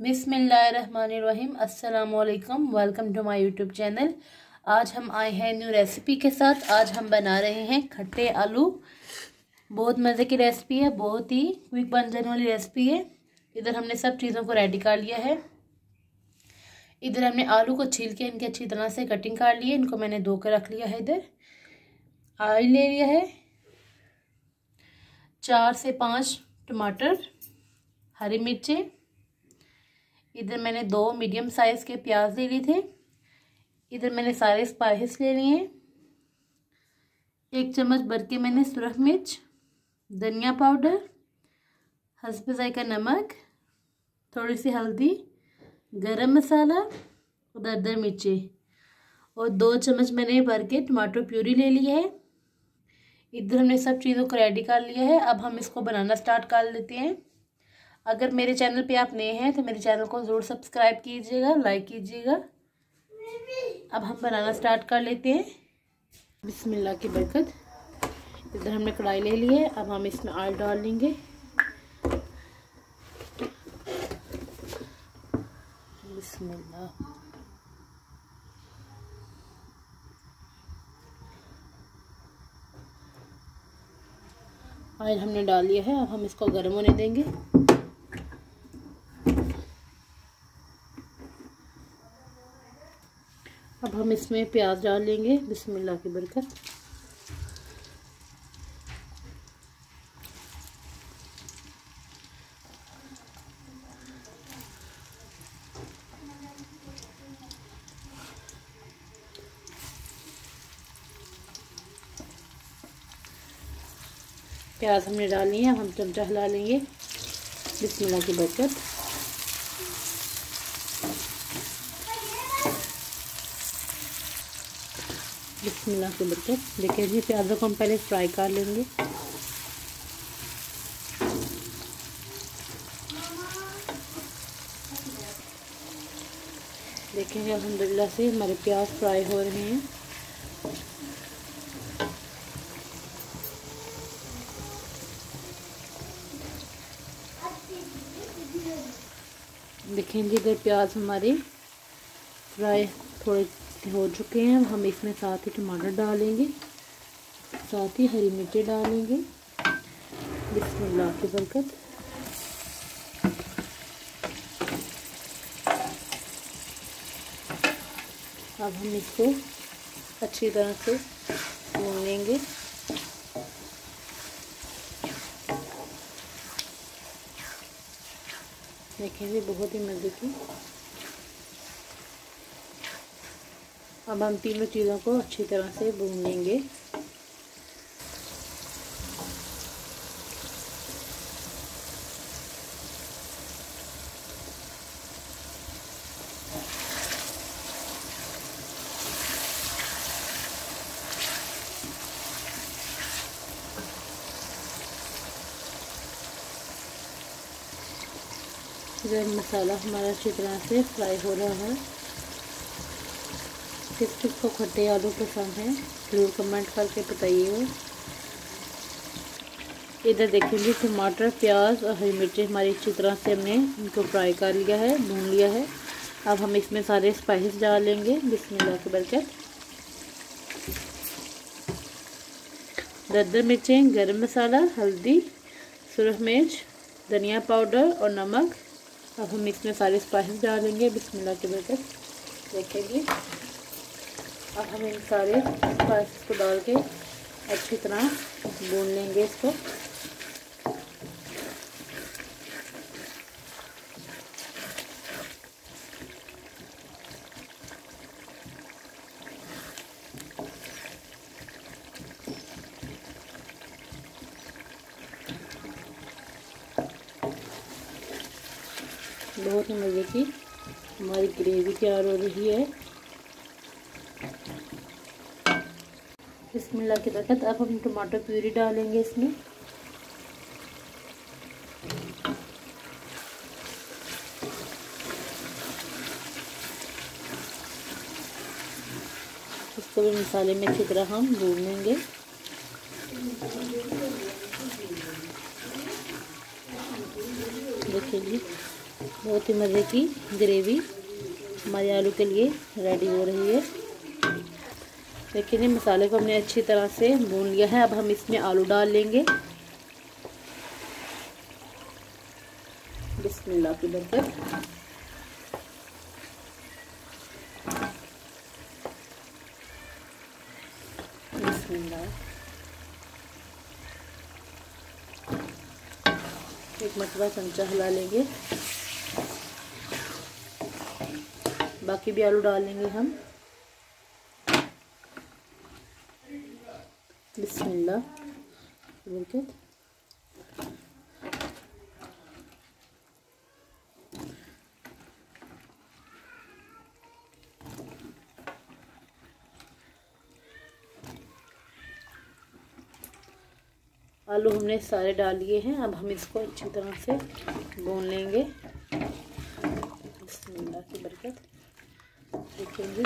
बिसमीम अस्सलाम welcome to my YouTube channel. आज हम आए हैं न्यू रेसिपी के साथ। आज हम बना रहे हैं खट्टे आलू। बहुत मज़े की रेसिपी है, बहुत ही क्विक बन जाने वाली रेसिपी है। इधर हमने सब चीज़ों को रेडी कर लिया है। इधर हमने आलू को छील के इनकी अच्छी तरह से कटिंग कर ली है। इनको मैंने धो कर रख लिया है इधर। ऑयल ले लिया है। चार से पाँच टमाटर, हरी मिर्चें इधर मैंने दो मीडियम साइज़ के प्याज ले लिए थे। इधर मैंने सारे स्पाइस ले लिए हैं। एक चम्मच भर के मैंने सुरख मिर्च, धनिया पाउडर हसब का नमक, थोड़ी सी हल्दी, गरम मसाला और दरदर मिर्ची। और दो चम्मच मैंने भर के टमाटो प्यूरी ले ली है। इधर हमने सब चीज़ों को रेडी कर लिया है। अब हम इसको बनाना स्टार्ट कर लेते हैं। अगर मेरे चैनल पे आप नए हैं तो मेरे चैनल को ज़रूर सब्सक्राइब कीजिएगा लाइक कीजिएगा। अब हम बनाना स्टार्ट कर लेते हैं। बिस्मिल्लाह की बरकत। इधर हमने कढ़ाई ले ली है, अब हम इसमें ऑयल डाल लेंगे। बिस्मिल्लाह। ऑयल हमने डाल लिया है, अब हम इसको गर्म होने देंगे। हम इसमें प्याज डाल लेंगे, बिस्मिल्लाह की बरकत। प्याज हमने डाल है, हम चमचा हिला लेंगे, बिस्मिल्लाह की बरकत। बिस्मिल्लाह की बरकत देखिए जी, प्याज़ों को हम पहले फ्राई कर लेंगे। देखिए अलहमदिल्ला से हमारे प्याज फ्राई हो रहे हैं। देखें जी इधर प्याज हमारे फ्राई थोड़े हो चुके हैं। हम इसमें साथ ही टमाटर डालेंगे, साथ ही हरी मिर्चें डालेंगे। बिस्मिल्लाह की बरकत। अब हम इसको अच्छी तरह से भून लेंगे देखेंगे बहुत ही मज़े की अब हम तीनों चीज़ों को अच्छी तरह से भून लेंगे। गरम मसाला हमारा अच्छी तरह से फ्राई हो रहा है। किस किस को खट्टे आलू पसंद है, ज़रूर कमेंट करके बताइए इधर देखेंगे, टमाटर, प्याज और हरी मिर्ची हमारी अच्छी तरह से हमने इनको फ्राई कर लिया है, भून लिया है। अब हम इसमें सारे स्पाइस डाल लेंगे, बिस्मिल्लाह के बरकत। दरदर मिर्चें, गरम मसाला, हल्दी, सुरख मिर्च, धनिया पाउडर और नमक। अब हम इसमें सारे स्पाइस डालेंगे, बिस्मिल्लाह के बरकत। देखेंगे। अब हम इन सारे स्पाइस को डाल के अच्छी तरह भून लेंगे इसको। बहुत ही मज़े की हमारी ग्रेवी तैयार हो रही है। बिस्मिल्लाह की बरकत, अब हम टमाटो प्यूरी डालेंगे इसमें। इसको भी मसाले में अच्छी तरह हम भून लेंगे देखिए जी बहुत ही मज़े की ग्रेवी हमारे आलू के लिए रेडी हो रही है। देखिए जी, मसाले को हमने अच्छी तरह से भून लिया है। अब हम इसमें आलू डाल लेंगे। बिस्मिल्लाह की बरकत। एक मरतबा चमचा हिला लेंगे। बाकी भी आलू डाल लेंगे हम। बिस्मिल्लाह। आलू हमने सारे डाल लिए हैं, अब हम इसको अच्छी तरह से भून लेंगे। बिस्मिल्लाह की बरकत। देखेंगे।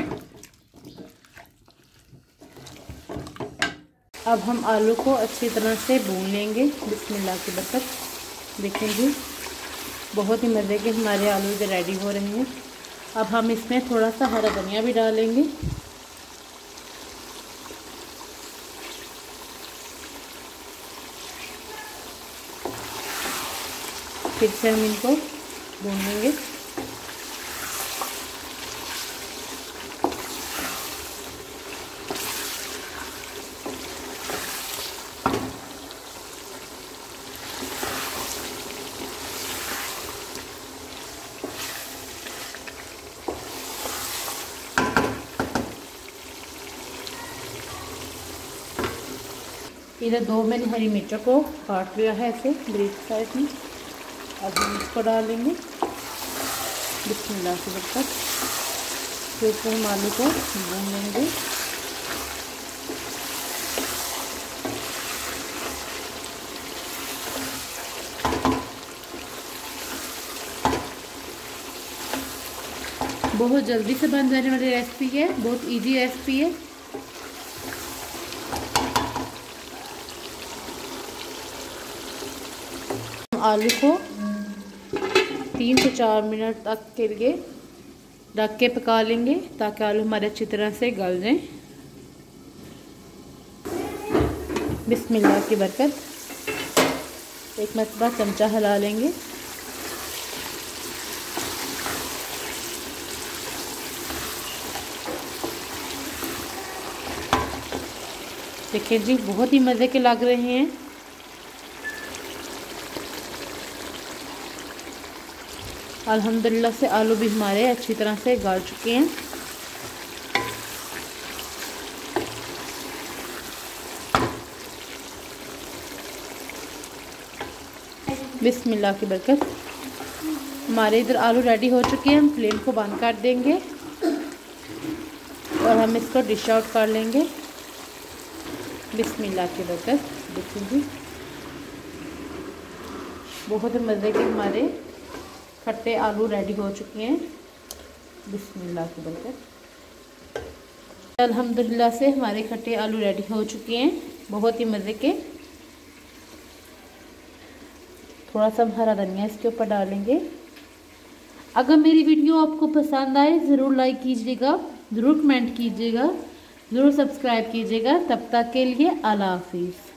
अब हम आलू को अच्छी तरह से भून लेंगे। बिस्मिल्लाह की बरकत। देखेंगे बहुत ही मज़े के हमारे आलू इधर रेडी हो रहे हैं। अब हम इसमें थोड़ा सा हरा धनिया भी डालेंगे। फिर से हम इनको भून लेंगे। इधर दो मैंने हरी मिर्चों को काट लिया है ऐसे ब्रिक साइज़ में। अब हम इसको डालेंगे बिस्मिल्लाह से बरकत फिर से हम आलू को भून लेंगे। बहुत जल्दी से बन जाने वाली रेसिपी है, बहुत इजी रेसिपी है। आलू को तीन से चार मिनट तक के लिए ढक के पका लेंगे ताकि आलू हमारे अच्छी तरह से गल जाएँ। बिस्मिल्लाह की बरकत। एक मरतबा चमचा हिला लेंगे। देखिए जी, बहुत ही मज़े के लग रहे हैं। अल्हम्दुलिल्लाह से आलू भी हमारे अच्छी तरह से गाल चुके हैं। बिस्मिल्लाह की बरकत। हमारे इधर आलू रेडी हो चुके हैं, हम फ्लेम को बंद कर देंगे और हम इसको डिश आउट कर लेंगे। बिस्मिल्लाह की बरकत देखिए बहुत मज़े के हमारे खट्टे आलू रेडी हो चुके हैं। बिस्मिल्लाह की बरकत। अल्हम्दुलिल्लाह से हमारे खट्टे आलू रेडी हो चुके हैं। बहुत ही मज़े के। थोड़ा सा हरा धनिया इसके ऊपर डालेंगे। अगर मेरी वीडियो आपको पसंद आए, ज़रूर लाइक कीजिएगा, ज़रूर कमेंट कीजिएगा, ज़रूर सब्सक्राइब कीजिएगा। तब तक के लिए अल्लाह हाफिज़।